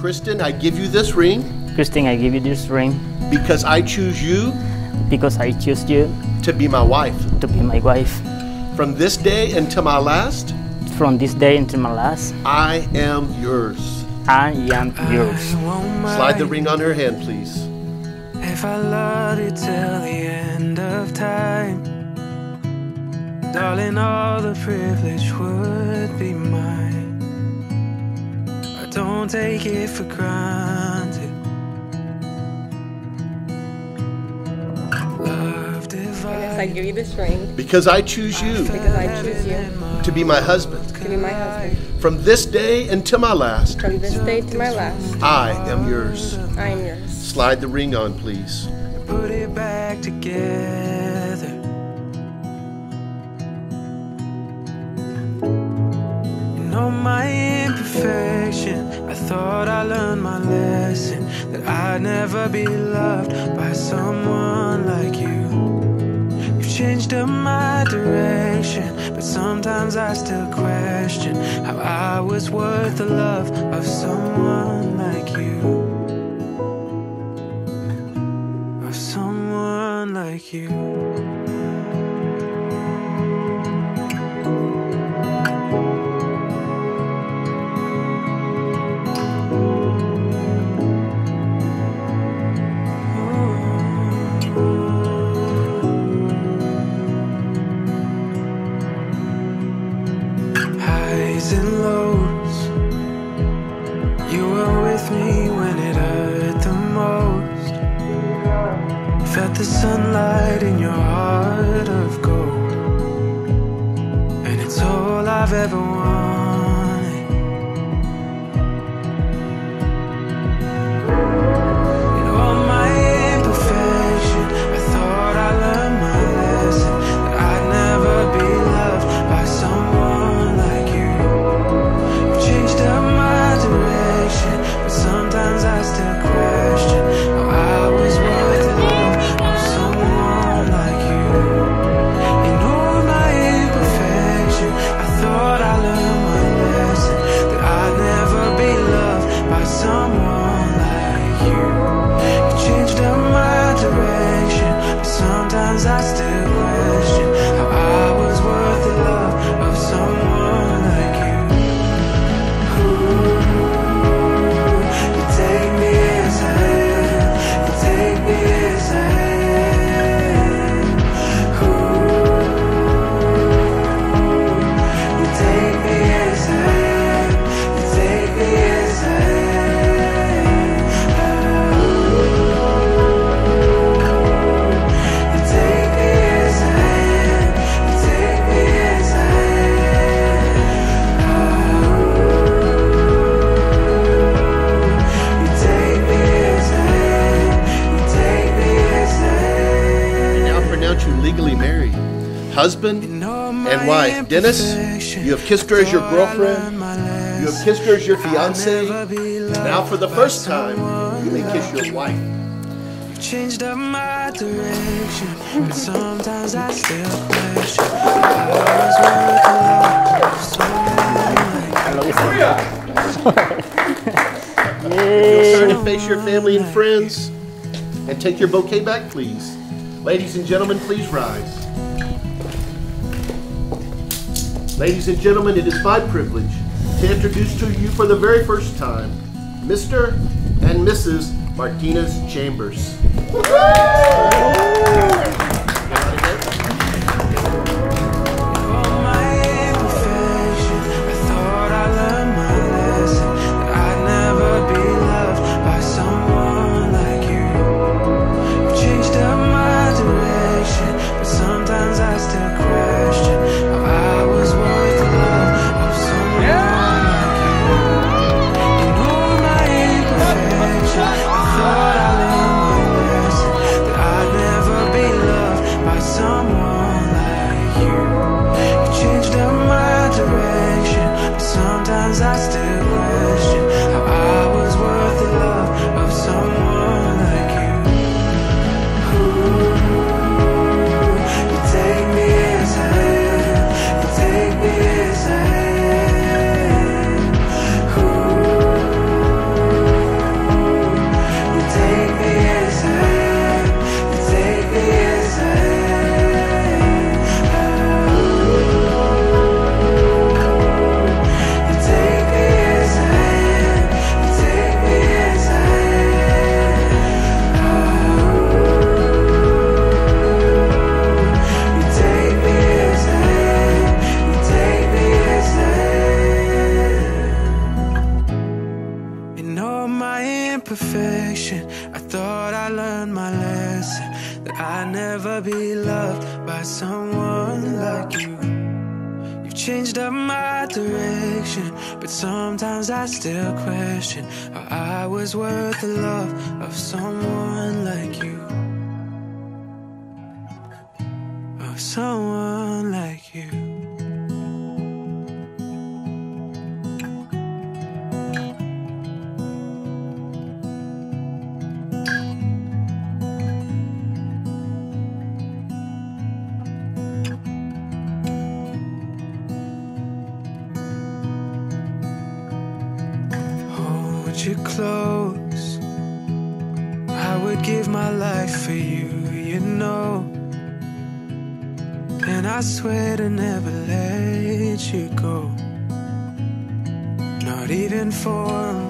Kristen, I give you this ring Kristen, I give you this ring because I choose you because I choose you to be my wife. to be my wife. From this day until my last, From this day until my last, I am yours. I am yours. Slide the ring on her hand, please. If I loved you till the end of time, darling, all the privilege would be mine. I don't take it for granted. Love Yes, I give you this ring Because I choose you because I choose you to be my husband. to be my husband. From this day until my last, From this day to my last, I am yours. I am yours. Slide the ring on, please. Put it back together. You know my imperfection. I thought I learned my lesson that I'd never be loved by someone like you. You've changed up my direction, but sometimes I still question how I was worth the love of someone like you. Of someone like you. Felt the sunlight in your heart of gold. And it's all I've ever wanted. Husband and wife. Denis, you have kissed her as your girlfriend. You have kissed her as your fiance. Now, for the first time, you may kiss your wife. Changed up my direction, but sometimes I still question. I was worth the love of someone like It's time to face your family and friends and take your bouquet back, please. Ladies and gentlemen, please rise. Ladies and gentlemen, it is my privilege to introduce to you for the very first time Mr. and Mrs. Martinez Chambers. I never be loved by someone like you. You've changed up my direction, but sometimes I still question how I was worth the love of someone like you. Of someone. Hold you close. I would give my life for you, you know. And I swear to never let you go. Not even for a.